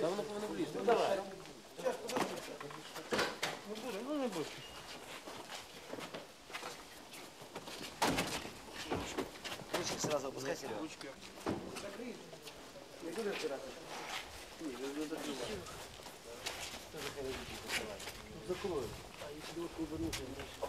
Та воно повинно влізти. Ну давай. Не буде, ну не буде. Ручки сразу опускай, Серега. Ручки. Не буду опираться. Ні, не не закривай. Закрою. А якщо руку вернути, Ручка